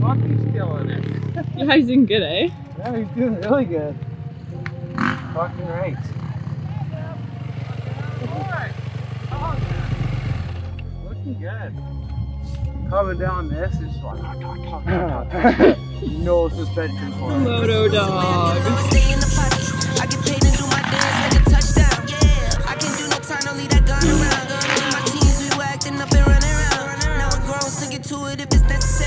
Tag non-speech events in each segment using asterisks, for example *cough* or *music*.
Rocky's killing it. *laughs* Yeah, he's doing good, eh? Yeah, he's doing really good. Fucking right. Looking good. Coming down this is like *laughs* no suspension for it. Moto dog. To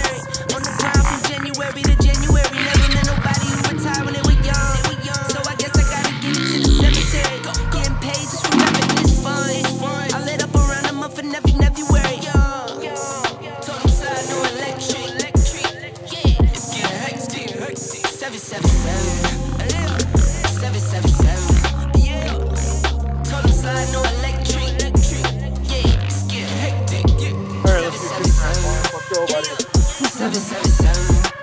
Seven, seven, seven.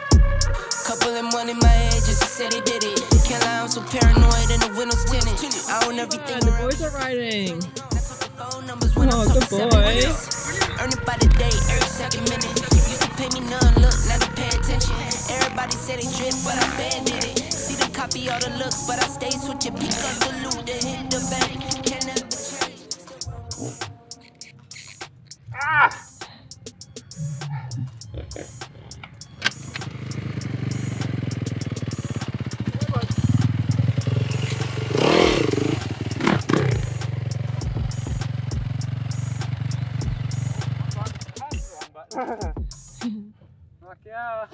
Couple of money my head just to say they did it. Can't lie, I'm so paranoid and the windows tinted. I own everything The boys are riding. phone numbers when Oh, good talking boy. minutes. Earn by the day, every second minute. Used to pay me none, look, now they pay attention. Everybody say they drip, but I banded it. See them copy all the looks, but I stay switching. Pick up the loot, then hit the bank. Can never change. Fuck yeah.